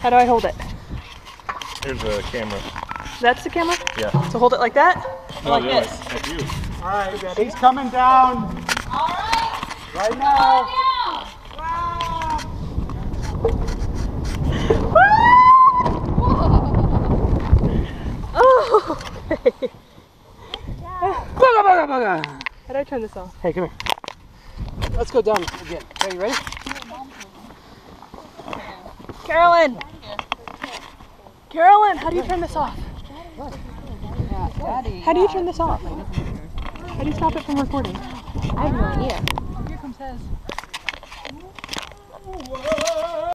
How do I hold it? Here's the camera. That's the camera? Yeah. So hold it like that? Or like this? way. Like you. All right, he's coming down. All right. Right now. Oh! How do I turn this off? Hey, come here. Let's go down again. Are you ready? Carolyn! Carolyn, how do you turn this off? How do you turn this off? How do you stop it from recording? I have no idea. Here comes Hez. Whoa.